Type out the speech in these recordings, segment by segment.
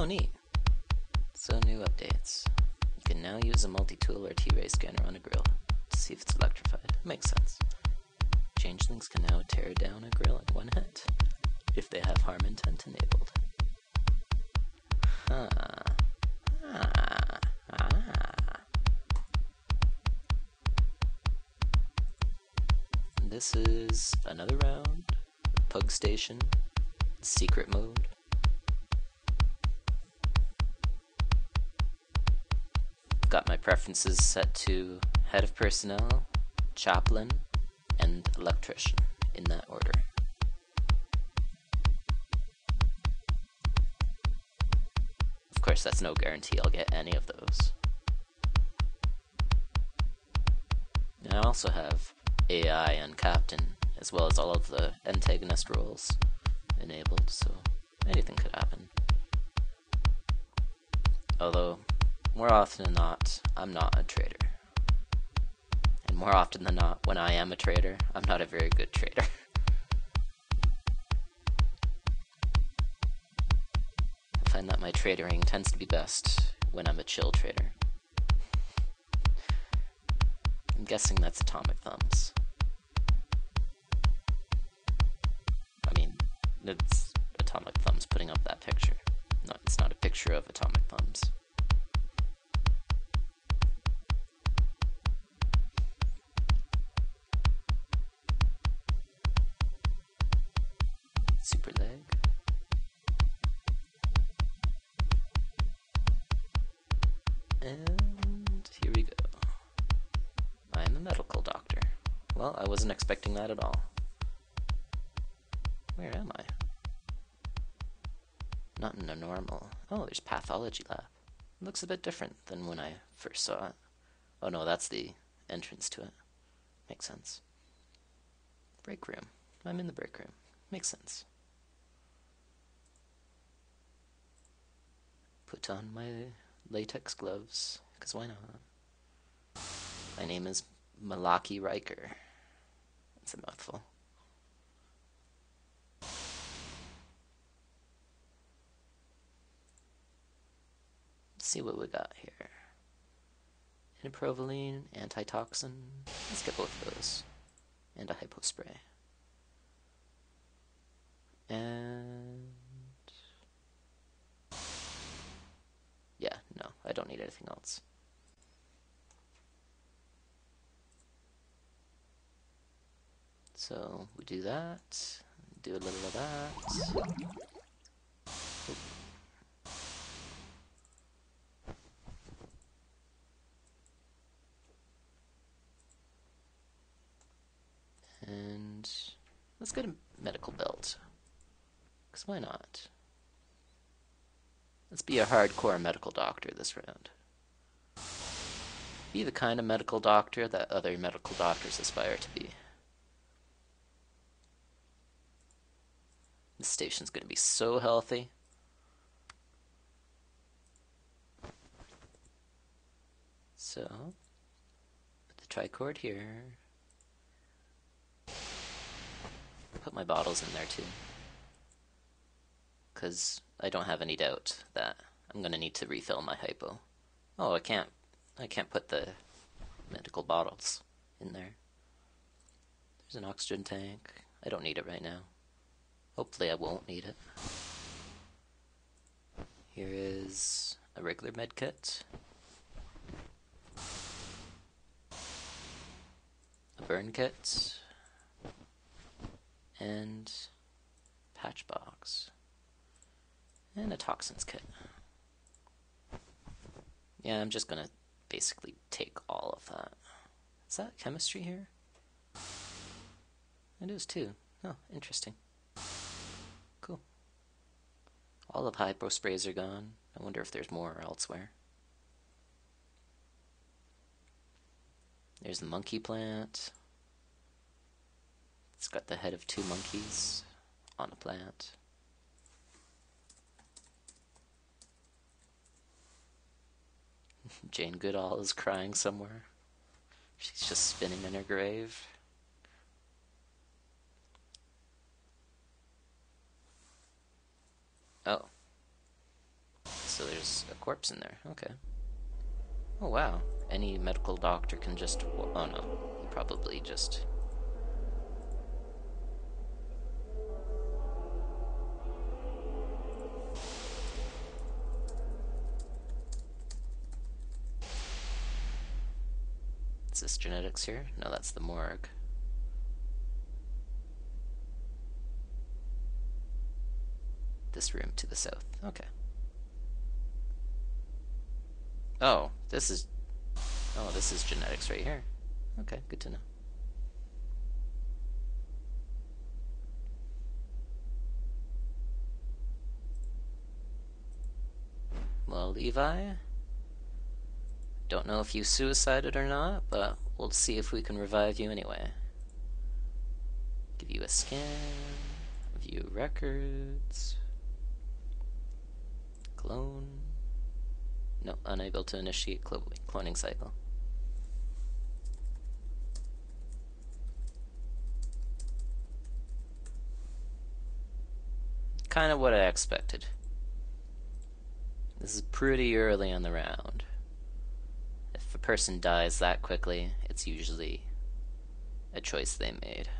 Oh, neat. So, new updates. You can now use a multi-tool or T-ray scanner on a grill to see if it's electrified. Makes sense. Changelings can now tear down a grill in one hit if they have harm intent enabled. Ah. Ah. This is another round. Pug Station. Secret mode. Preferences set to head of personnel, chaplain, and electrician in that order. Of course, that's no guarantee I'll get any of those. I also have AI and captain, as well as all of the antagonist roles enabled, so anything could happen. Although, more often than not, I'm not a traitor. And more often than not, when I am a traitor, I'm not a very good traitor. I find that my traitoring tends to be best when I'm a chill traitor. I'm guessing that's Atomic Thumbs. I mean, it's Atomic Thumbs putting up that picture. No, it's not a picture of Atomic Thumbs. Wasn't expecting that at all. Where am I? Not in a normal. Oh, there's pathology lab. looks a bit different than when I first saw it. Oh no, that's the entrance to it. Makes sense. Break room. I'm in the break room. Makes sense. Put on my latex gloves, because why not? My name is Malaki Riker. It's a mouthful. Let's see what we got here. Inaprovaline, antitoxin. Let's get both of those. And a hypo spray. And yeah, no, I don't need anything else. So we do that, do a little of that. And let's get a medical belt. Because why not? Let's be a hardcore medical doctor this round. Be the kind of medical doctor that other medical doctors aspire to be. This station's gonna be so healthy. So, put the tricord here. Put my bottles in there too. Because I don't have any doubt that I'm gonna need to refill my hypo. Oh, I can't. I can't put the medical bottles in there. There's an oxygen tank. I don't need it right now. Hopefully, I won't need it. Here is a regular med kit, a burn kit, and patch box, and a toxins kit. Yeah, I'm just gonna basically take all of that. Is that chemistry here? It is too. Oh, interesting. Cool. All of hypo sprays are gone. I wonder if there's more elsewhere. There's the monkey plant. It's got the head of two monkeys on a plant. Jane Goodall is crying somewhere. She's just spinning in her grave. Oh. so there's a corpse in there. Okay. Oh wow. Any medical doctor can just. Oh no. Probably just. Is this genetics here? No, that's the morgue. This room to the south. Okay. Oh, this is... Oh, this is genetics right here. Okay, good to know. Well, Levi, don't know if you suicided or not, but we'll see if we can revive you anyway. Give you a scan, view records, clone. No, unable to initiate cl cloning cycle. Kind of what I expected. This is pretty early on the round if a person dies that quickly, it's usually a choice they made.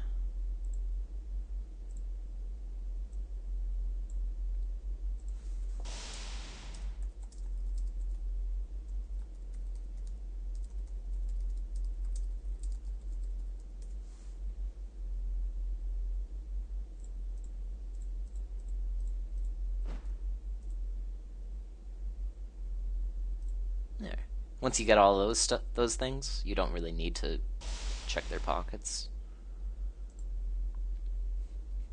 Once you get all those stu- those things, you don't really need to check their pockets.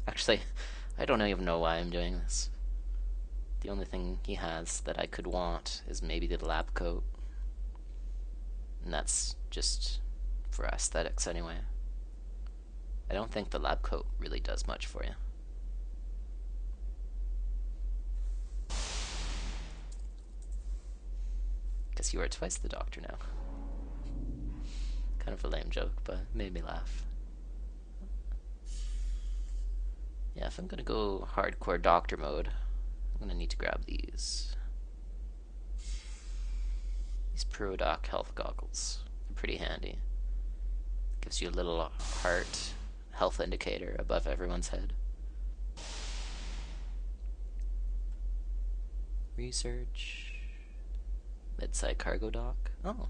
Actually, I don't even know why I'm doing this. The only thing he has that I could want is maybe the lab coat. And that's just for aesthetics anyway. I don't think the lab coat really does much for you. You are twice the doctor now. Kind of a lame joke, but made me laugh. Yeah, if I'm gonna go hardcore doctor mode, I'm gonna need to grab these. These ProDoc health goggles. They're pretty handy. Gives you a little heart health indicator above everyone's head. Research. Midside cargo dock? Oh.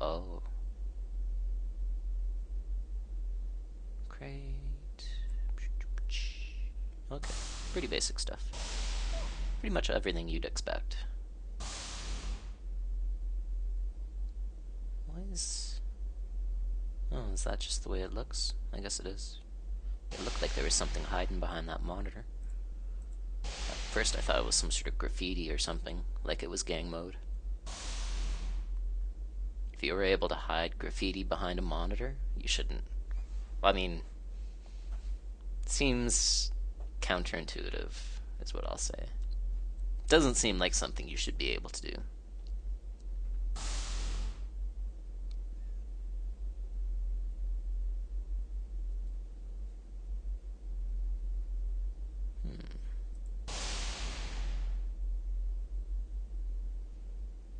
Oh. Crate. Okay. Pretty basic stuff. Pretty much everything you'd expect. Why is... Oh, is that just the way it looks? I guess it is. It looked like there was something hiding behind that monitor. At first I thought it was some sort of graffiti or something, like it was gang mode. If you were able to hide graffiti behind a monitor, you shouldn't. I mean, seems counterintuitive, is what I'll say. Doesn't seem like something you should be able to do. Hmm.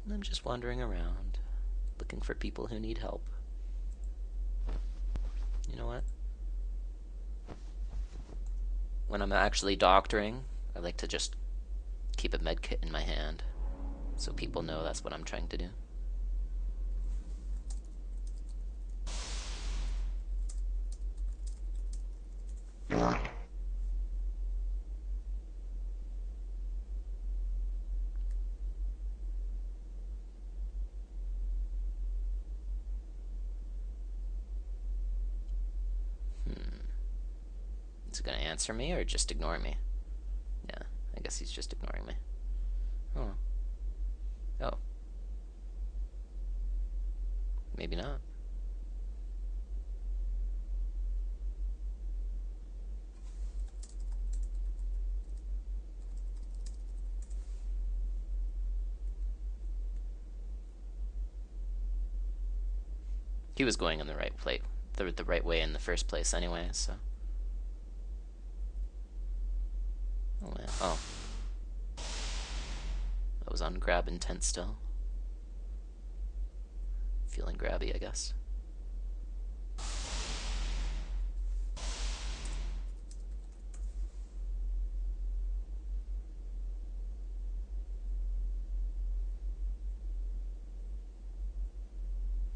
I'm just wandering around looking for people who need help. You know what? When I'm actually doctoring, I like to just keep a med kit in my hand so people know that's what I'm trying to do. going to answer me or just ignore me? Yeah, I guess he's just ignoring me. Oh. Oh. Maybe not. He was going in the right place, the the right way in the first place anyway, so. Oh, oh. was on grab intent still. Feeling grabby, I guess.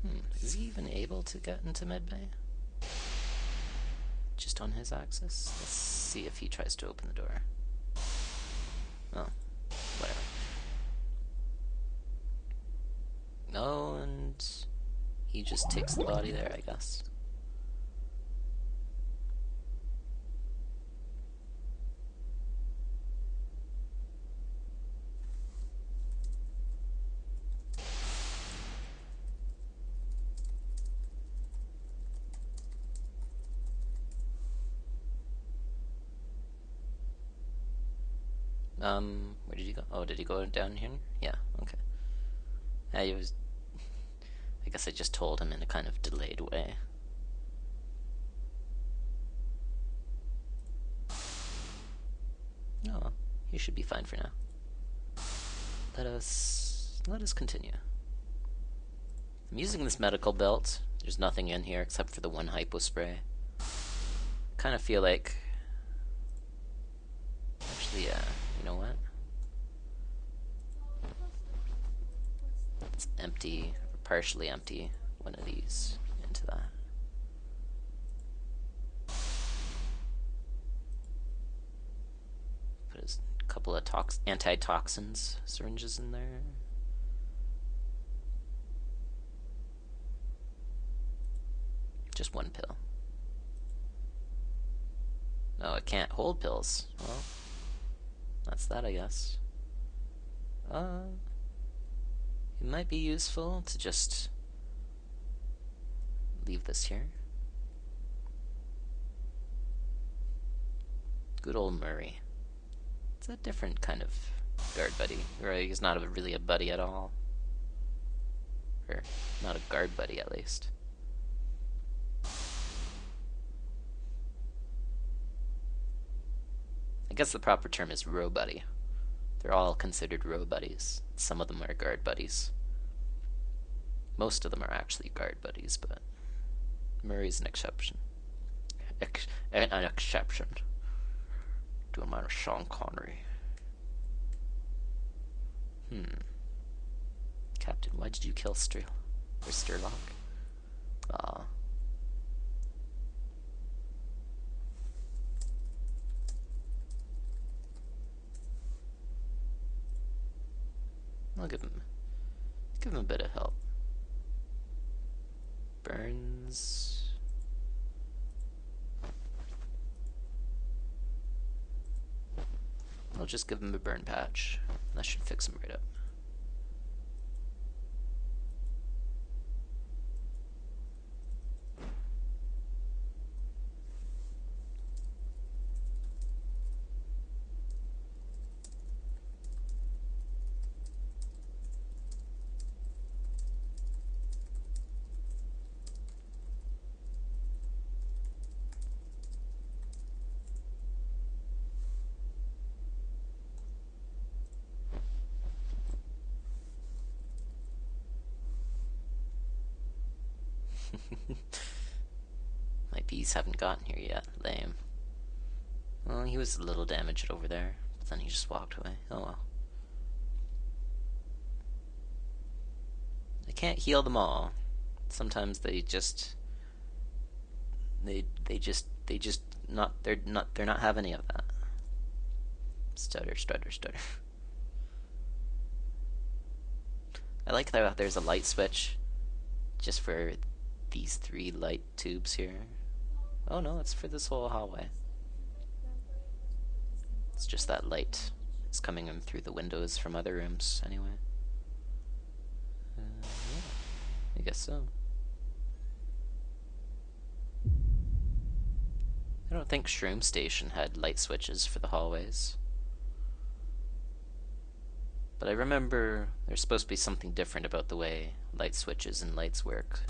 Hmm, is he even able to get into medbay? Just on his axis? Let's see if he tries to open the door. Oh, whatever. No, and he just takes the body there, I guess. Um, where did he go? Oh, did he go down here? Yeah, okay. He was. I guess I just told him in a kind of delayed way. Oh, he should be fine for now. Let us let us continue. I'm using this medical belt. There's nothing in here except for the one hypo spray. Kind of feel like actually, yeah. You know what? Let's empty, or partially empty, one of these into that. Put a couple of tox antitoxins syringes in there. Just one pill. No, it can't hold pills. Well, that's that, I guess. Uh, it might be useful to just leave this here. Good old Murray. It's a different kind of guard buddy. Or he's not a, really a buddy at all. Or not a guard buddy, at least. I guess the proper term is robuddy. They're all considered robuddies. Some of them are guard buddies. Most of them are actually guard buddies, but Murray's an exception. Ex an exception to a man of Sean Connery. Hmm. Captain, why did you kill Ster or Sturlock? Ah. I'll give him give him a bit of help. Burns. I'll just give him a burn patch. That should fix him right up. My bees haven't gotten here yet. Lame. Well, he was a little damaged over there, but then he just walked away. Oh well. I can't heal them all. Sometimes they just they they just they just not they're not they're not having any of that. Stutter, stutter, stutter. I like that there's a light switch just for these three light tubes here. Oh no, it's for this whole hallway. It's just that light is coming in through the windows from other rooms, anyway. Uh, yeah, I guess so. I don't think Shroom Station had light switches for the hallways. But I remember there's supposed to be something different about the way light switches and lights work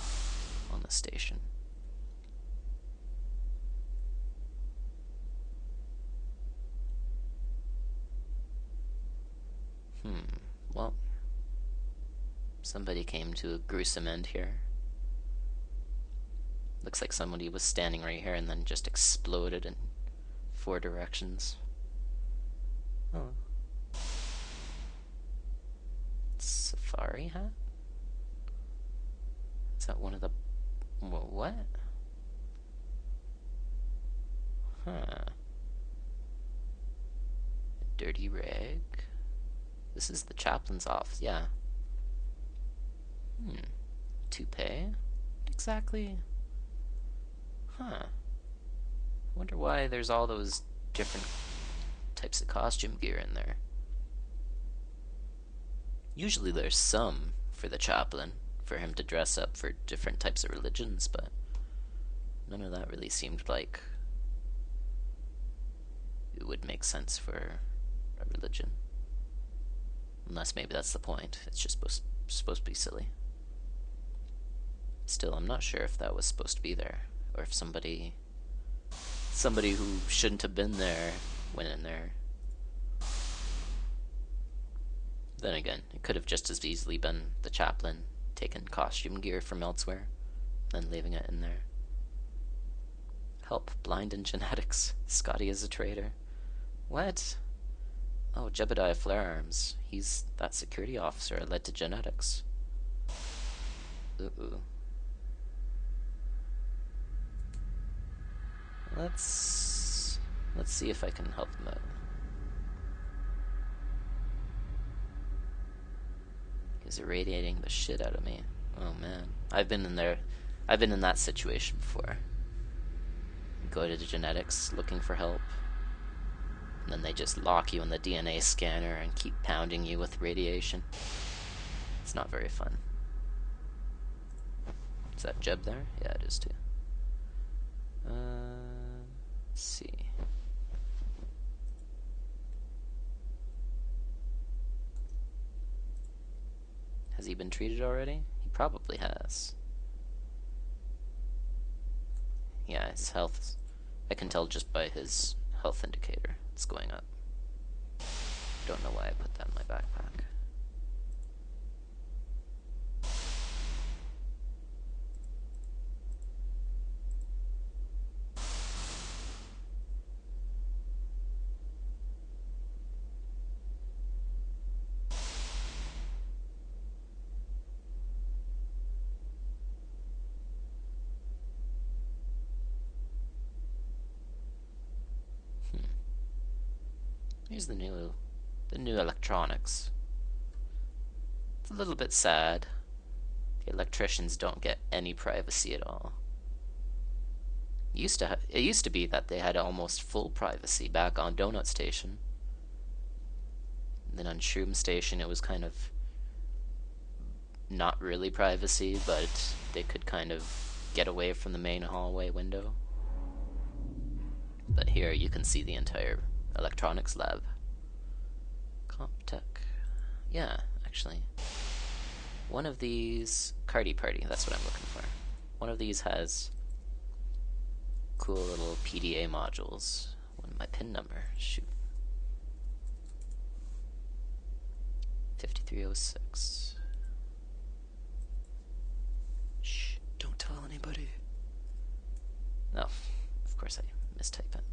on the station. Hmm, Well, somebody came to a gruesome end here. Looks like somebody was standing right here and then just exploded in four directions. Oh. Safari hat? Is that one of the... What? Huh. Dirty rag. This is the chaplain's office, yeah. Hmm. Toupee? Exactly. Huh. Wonder why there's all those different types of costume gear in there. Usually there's some for the chaplain, for him to dress up for different types of religions, but none of that really seemed like it would make sense for a religion. Unless maybe that's the point. It's just supposed, supposed to be silly. Still, I'm not sure if that was supposed to be there, or if somebody somebody who shouldn't have been there went in there. Then again, it could have just as easily been the chaplain taking costume gear from elsewhere, then leaving it in there. Help, blind in genetics. Scotty is a traitor. What? Oh, Jebediah Flarearms. He's that security officer I led to genetics. Ooh. Let's let's see if I can help them out. He's irradiating the shit out of me. Oh man, I've been in there. I've been in that situation before. Go to the genetics looking for help. And then they just lock you in the DNA scanner and keep pounding you with radiation. It's not very fun. Is that Jeb there? Yeah, it is too. Uh, see. Has he been treated already? He probably has. Yeah, his health. I can tell just by his health indicator. It's going up. Don't know why I put that in my backpack. Here's the new, the new electronics. It's a little bit sad. The electricians don't get any privacy at all. It used to it used to be that they had almost full privacy back on Donut Station. And then on Shroom Station, it was kind of not really privacy, but they could kind of get away from the main hallway window. But here you can see the entire electronics lab. Comptech. Yeah, actually. One of these... Cardi Party, that's what I'm looking for. One of these has cool little PDA modules. What my pin number? Shoot. 5306. Shh, don't tell anybody. No, of course I mistype it.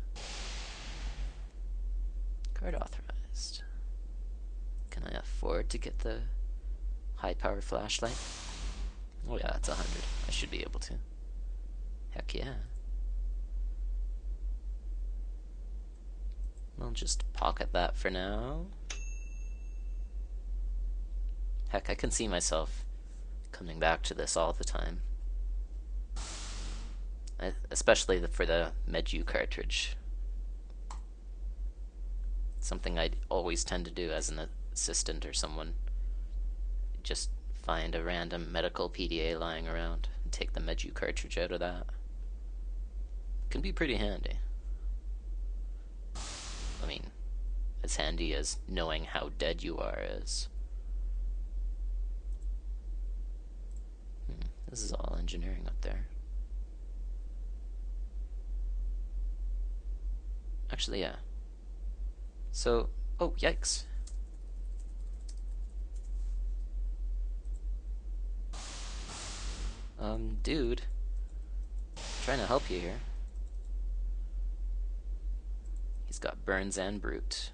Card authorized. Can I afford to get the high power flashlight? Oh yeah, it's a hundred. I should be able to. Heck yeah. I'll just pocket that for now. Heck, I can see myself coming back to this all the time. I, especially the, for the MedU cartridge something I always tend to do as an assistant or someone. Just find a random medical PDA lying around and take the Medu cartridge out of that. Can be pretty handy. I mean, as handy as knowing how dead you are is. Hmm, this is all engineering up there. Actually, yeah. So, oh, yikes. Um, dude. I'm trying to help you here. He's got burns and brute.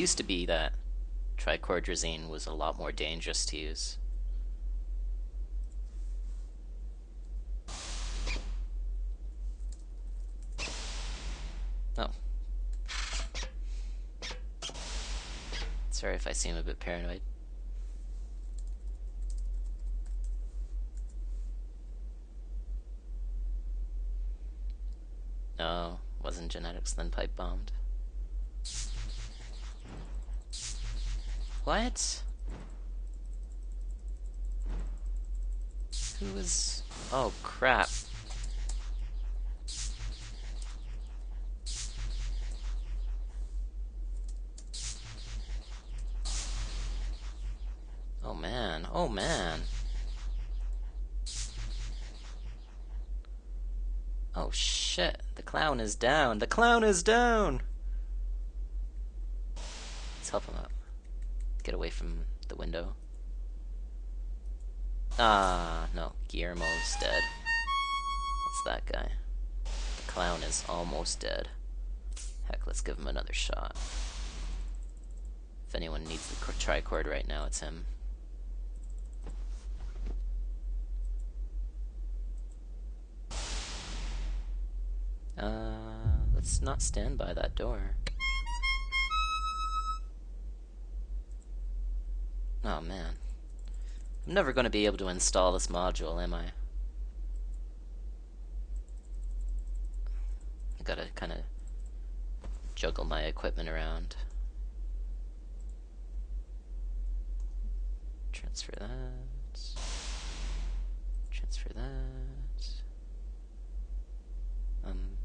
Used to be that tricordrazine was a lot more dangerous to use. Oh. Sorry if I seem a bit paranoid. No, wasn't genetics then pipe bombed. What? Who was... Oh, crap. Oh, man. Oh, man. Oh, shit. The clown is down. The clown is down! Let's help him up. Get away from the window. Ah, no. Guillermo's dead. What's that guy? The clown is almost dead. Heck, let's give him another shot. If anyone needs the tricord right now, it's him. Uh, let's not stand by that door. Oh man. I'm never going to be able to install this module, am I? I gotta kind of juggle my equipment around. Transfer that. Transfer that. Um.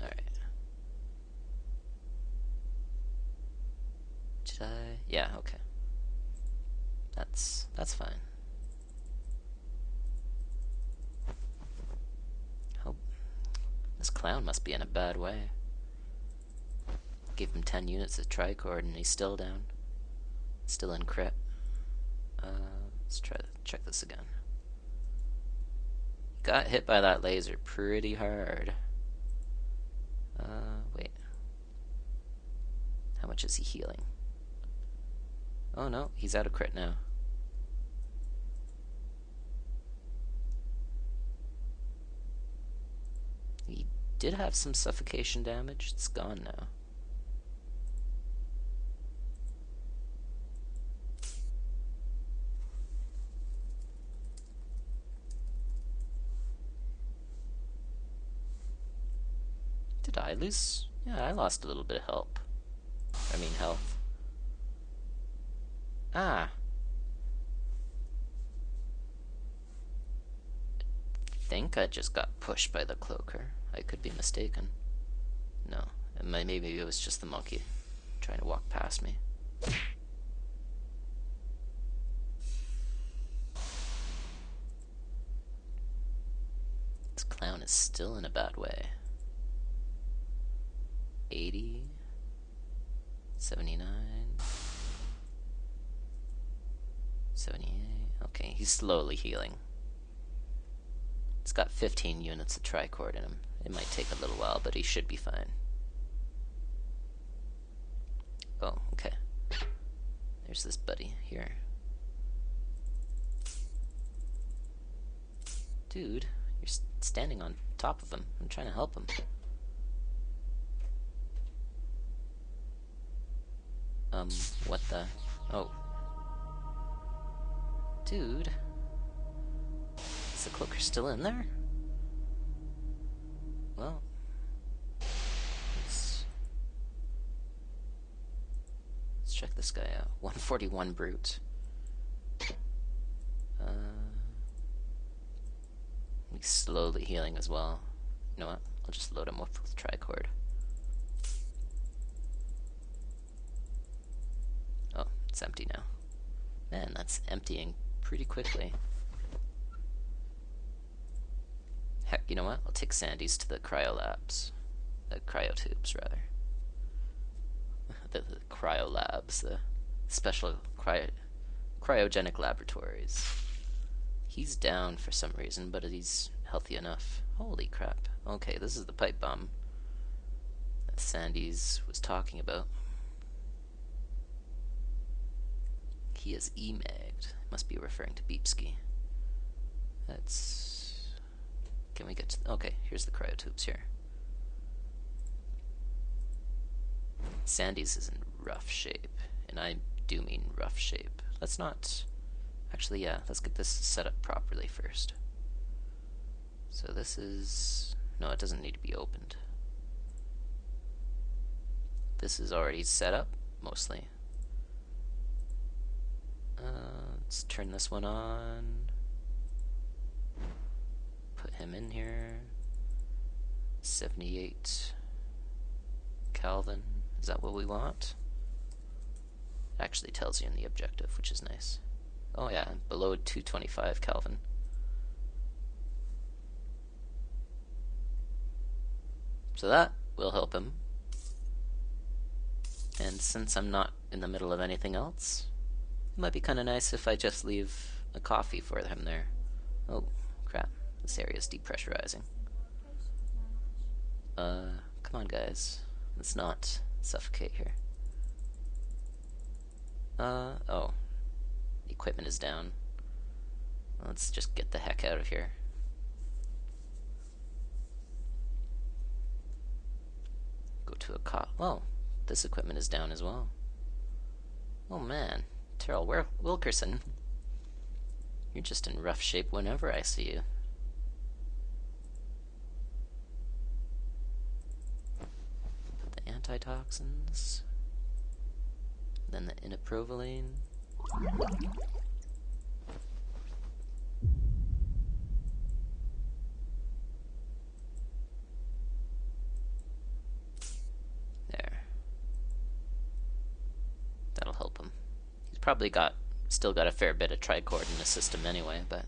Alright. I? Yeah, okay. That's that's fine. Hope this clown must be in a bad way. Give him 10 units of tricord and he's still down. Still in crit. Uh, let's try to check this again. Got hit by that laser pretty hard. Uh, wait. How much is he healing? Oh no, he's out of crit now. He did have some suffocation damage. It's gone now. Did I lose? Yeah, I lost a little bit of help. I mean health. Ah. I think I just got pushed by the cloaker. I could be mistaken. No, maybe it was just the monkey trying to walk past me. This clown is still in a bad way. 80, 79. 78. Okay, he's slowly healing. It's got 15 units of tricord in him. It might take a little while, but he should be fine. Oh, okay. There's this buddy here. Dude, you're standing on top of him. I'm trying to help him. Um, what the? Oh. Dude. Is the cloaker still in there? Well. Let's, let's check this guy out. 141 Brute. Uh, he's slowly healing as well. You know what? I'll just load him up with tricord. Oh, it's empty now. Man, that's emptying pretty quickly. Heck, you know what? I'll take Sandys to the cryolabs. The cryotubes, rather. the, the cryolabs, the special cryo cryogenic laboratories. He's down for some reason, but he's healthy enough. Holy crap. Okay, this is the pipe bomb that Sandys was talking about. He is emagged. Must be referring to Beepsky. That's. Can we get to. Okay, here's the cryotubes here. Sandys is in rough shape, and I do mean rough shape. Let's not. Actually, yeah, let's get this set up properly first. So this is. No, it doesn't need to be opened. This is already set up, mostly. Uh, let's turn this one on. Put him in here. 78 Kelvin. Is that what we want? It actually tells you in the objective, which is nice. Oh yeah, below 225 Kelvin. So that will help him. And since I'm not in the middle of anything else, it might be kind of nice if I just leave a coffee for him there. Oh, crap. This area is depressurizing. Uh, come on, guys. Let's not suffocate here. Uh, oh. The equipment is down. Let's just get the heck out of here. Go to a cop. Oh, this equipment is down as well. Oh man, Terrell Wilkerson. You're just in rough shape whenever I see you. The antitoxins. Then the inaprovaline. There. That'll help him. He's probably got still got a fair bit of tricord in the system anyway, but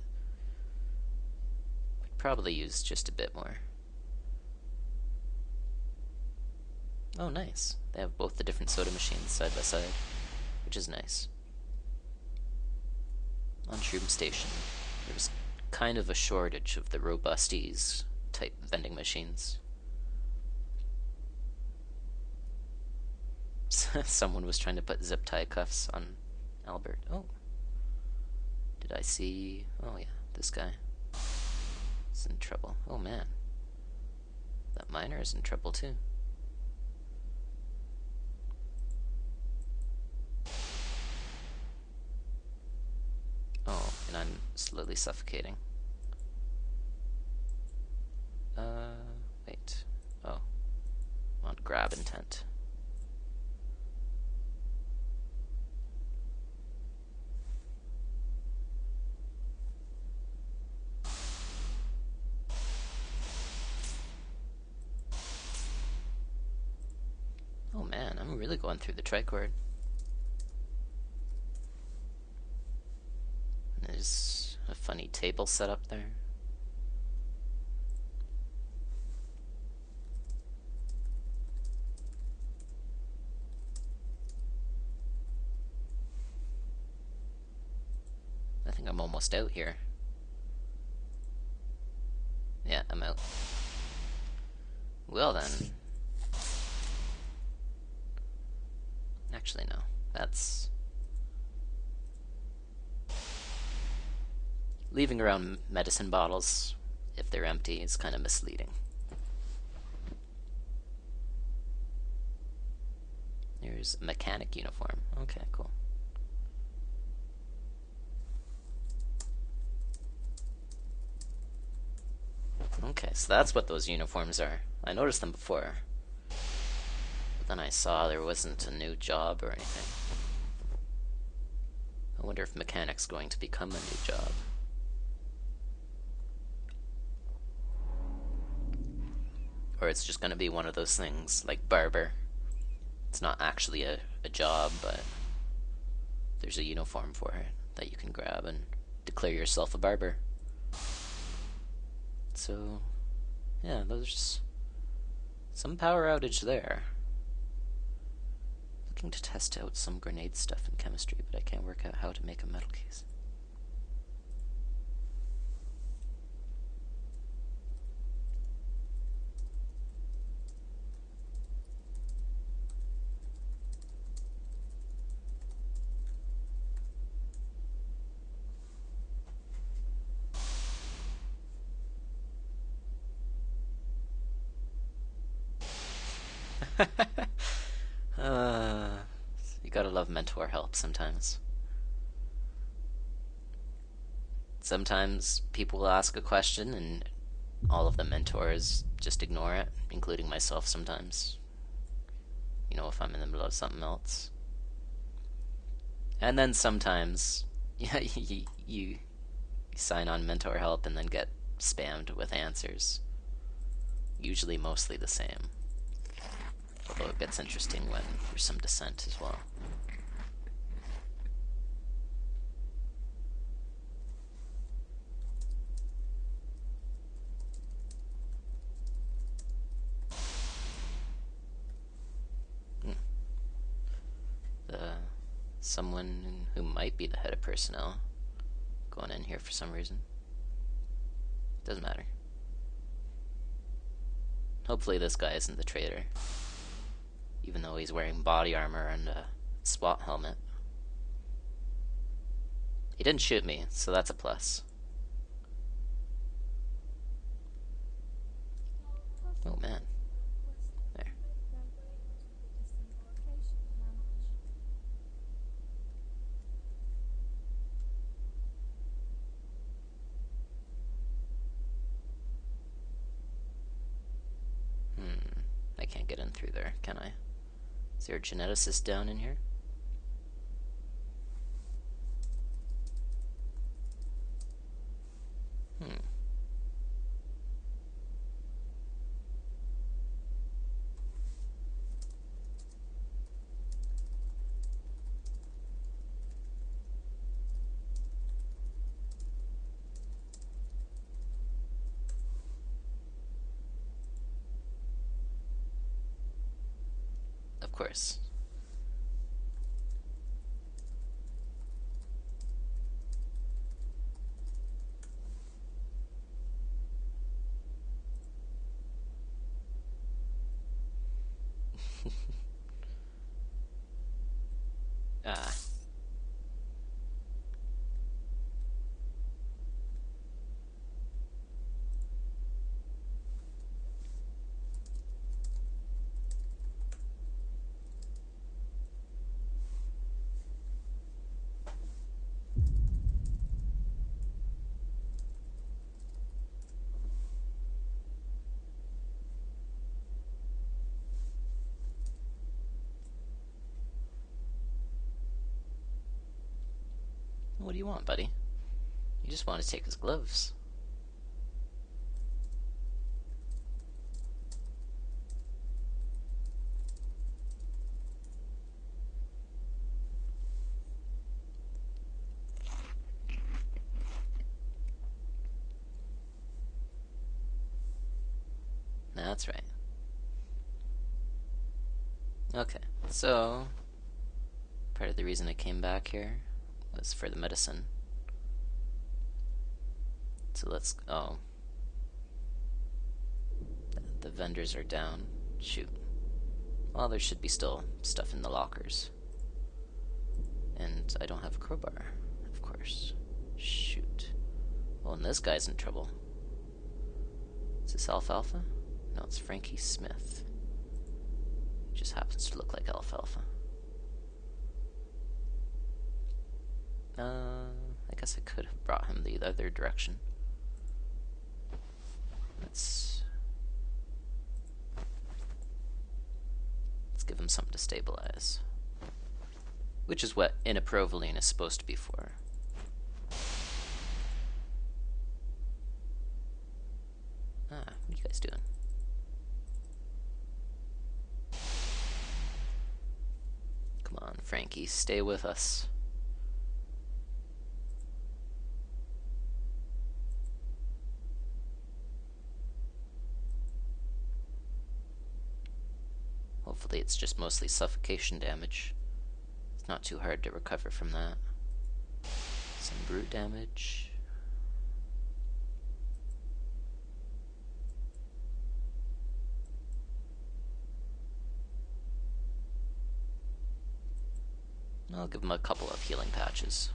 could probably use just a bit more. Oh, nice. They have both the different soda machines side by side, which is nice. On Shroom Station, there was kind of a shortage of the Robusties type vending machines. Someone was trying to put zip tie cuffs on Albert. Oh. Did I see. Oh, yeah, this guy. Is in trouble. Oh, man. That miner is in trouble, too. Oh, and I'm slowly suffocating. Uh, wait. Oh. On grab intent. Oh man, I'm really going through the tricord. There's a funny table set up there. I think I'm almost out here. Yeah, I'm out. Well then. actually, no. That's... Leaving around medicine bottles, if they're empty, is kind of misleading. There's a mechanic uniform. Okay, cool. Okay, so that's what those uniforms are. I noticed them before. Then I saw there wasn't a new job or anything. I wonder if mechanic's going to become a new job. Or it's just going to be one of those things like barber. It's not actually a, a job, but there's a uniform for it that you can grab and declare yourself a barber. So, yeah, there's some power outage there. Looking to test out some grenade stuff in chemistry, but I can't work out how to make a metal case. uh, you gotta love mentor help sometimes. Sometimes people will ask a question and all of the mentors just ignore it, including myself sometimes. You know, if I'm in the middle of something else. And then sometimes, yeah, you, you sign on mentor help and then get spammed with answers. Usually mostly the same. Although it gets interesting when there's some dissent as well. Hmm. The someone who might be the head of personnel going in here for some reason. Doesn't matter. Hopefully this guy isn't the traitor even though he's wearing body armor and a SWAT helmet. He didn't shoot me, so that's a plus. Oh man. There. Hmm. I can't get in through there, can I? Is there a geneticist down in here? Course. ah. What do you want, buddy? You just want to take his gloves. That's right. Okay, so part of the reason I came back here for the medicine. So let's. Oh. The vendors are down. Shoot. Well, there should be still stuff in the lockers. And I don't have a crowbar, of course. Shoot. Well, and this guy's in trouble. Is this Alfalfa? No, it's Frankie Smith. Just happens to look like Alfalfa. Uh, I guess I could have brought him the other direction. Let's let's give him something to stabilize, which is what inaprovaline is supposed to be for. Ah, what are you guys doing? Come on, Frankie, stay with us. It's just mostly suffocation damage. It's not too hard to recover from that. Some brute damage. I'll give him a couple of healing patches.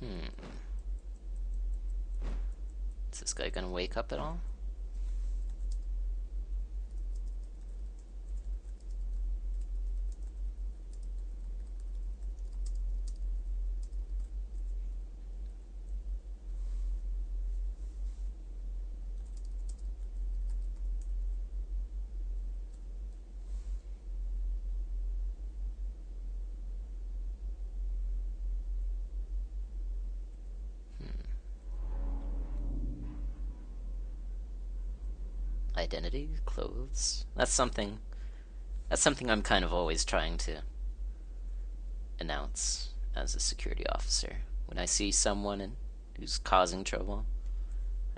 Hmm. Is this guy gonna wake up at all? Identity, clothes. That's something. That's something I'm kind of always trying to announce as a security officer. When I see someone in, who's causing trouble,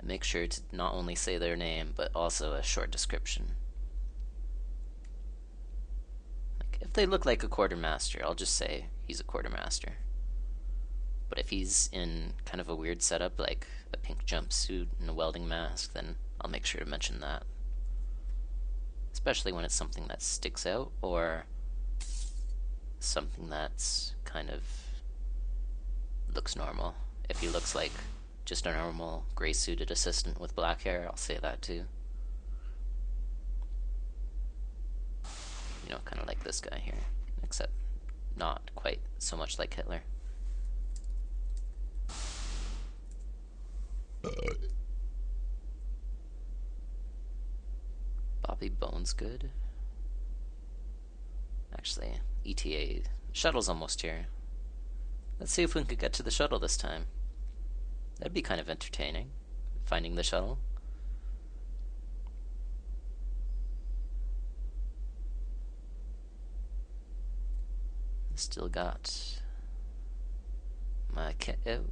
I make sure to not only say their name but also a short description. Like if they look like a quartermaster, I'll just say he's a quartermaster. But if he's in kind of a weird setup, like a pink jumpsuit and a welding mask, then I'll make sure to mention that. Especially when it's something that sticks out or something that's kind of looks normal. If he looks like just a normal gray suited assistant with black hair, I'll say that too. You know, kind of like this guy here, except not quite so much like Hitler. Uh, Bobby Bones good. Actually, ETA shuttle's almost here. Let's see if we can get to the shuttle this time. That'd be kind of entertaining, finding the shuttle. Still got my kit out.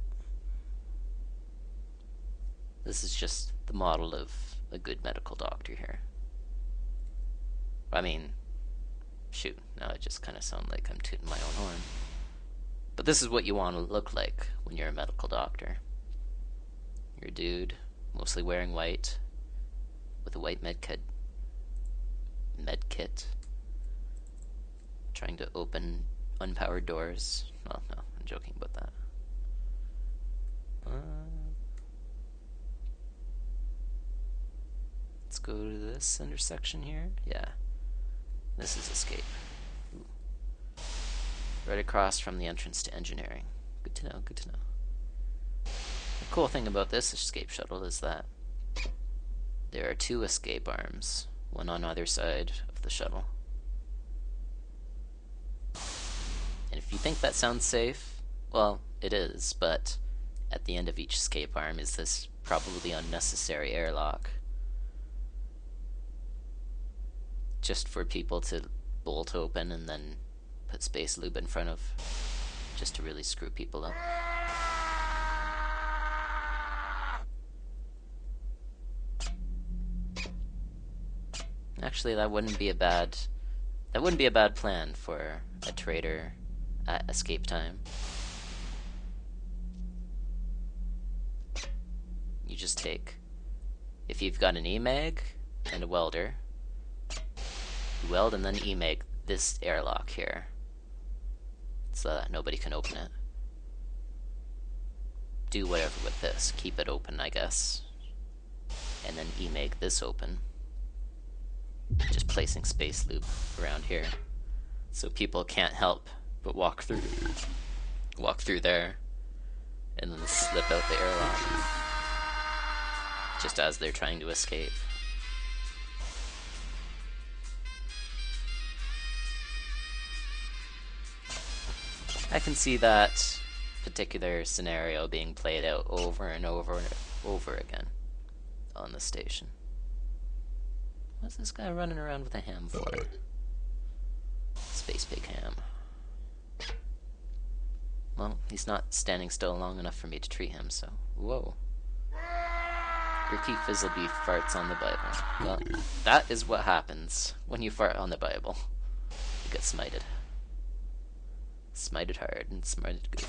This is just the model of a good medical doctor here. I mean, shoot, now I just kind of sound like I'm tooting my own horn. But this is what you want to look like when you're a medical doctor. You're a dude, mostly wearing white, with a white med kit. Med kit. Trying to open unpowered doors. Well, no, I'm joking about that. Uh, Let's go to this intersection here. Yeah. This is escape. Right across from the entrance to engineering. Good to know, good to know. The cool thing about this escape shuttle is that there are two escape arms, one on either side of the shuttle. And if you think that sounds safe, well, it is, but at the end of each escape arm is this probably unnecessary airlock. Just for people to bolt open and then put space lube in front of, just to really screw people up. Actually, that wouldn't be a bad that wouldn't be a bad plan for a traitor at escape time. You just take if you've got an EMAG and a welder, weld and then emag this airlock here. So that nobody can open it. Do whatever with this. Keep it open, I guess. And then emag this open. Just placing space lube around here. So people can't help but walk through walk through there and then slip out the airlock just as they're trying to escape. I can see that particular scenario being played out over and over and over again on the station. What's this guy running around with a ham for? Space Big Ham. Well, he's not standing still long enough for me to treat him, so... Whoa. Ricky Fizzleby farts on the Bible. Well, that is what happens when you fart on the Bible. You get smited. Smited hard and smited good.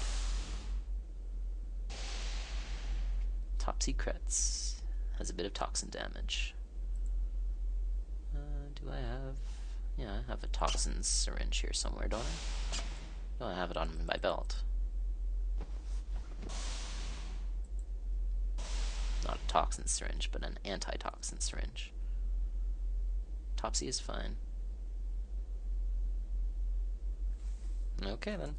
Topsy Kretts. Has a bit of toxin damage. Uh, do I have... Yeah, I have a toxin syringe here somewhere, don't I? No, I have it on my belt. Not a toxin syringe, but an antitoxin syringe. Topsy is fine. Okay then.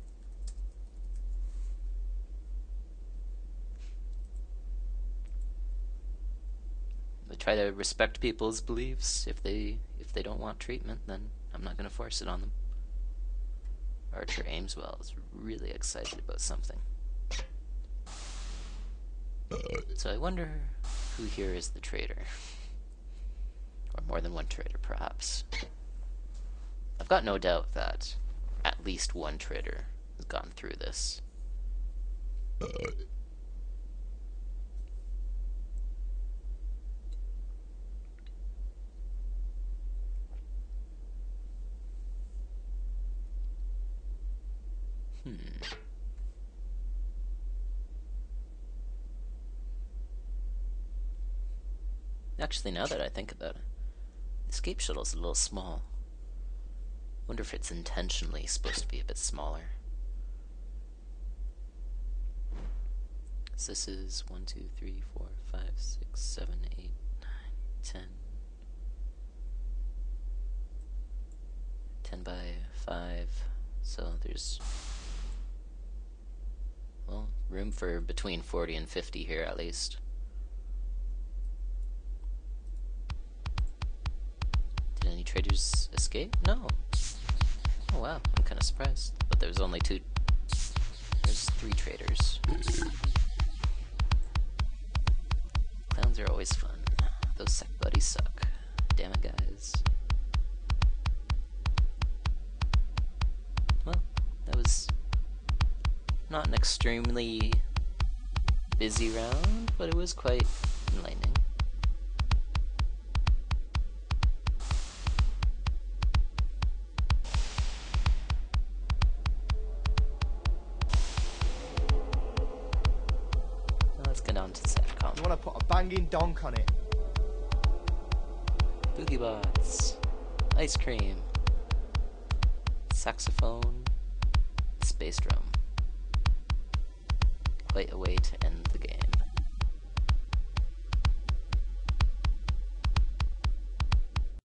I try to respect people's beliefs. If they if they don't want treatment, then I'm not gonna force it on them. Archer Ameswell is really excited about something. So I wonder who here is the traitor. Or more than one traitor, perhaps. I've got no doubt that at least one traitor has gone through this. Hmm. Actually, now that I think about it, escape shuttle's a little small. Wonder if it's intentionally supposed to be a bit smaller. So this is 1, 2, 3, 4, 5, 6, 7, 8, 9, 10. 10 by 5. So there's, well, room for between 40 and 50 here at least. Did any traitors escape? No. Oh wow, I'm kind of surprised. But there's only two. There's three traitors. Clowns are always fun. Those sec buddies suck. Damn it, guys. Well, that was not an extremely busy round, but it was quite enlightening. Donk on it. Boogie bots, ice cream, saxophone, space drum. Quite a way to end.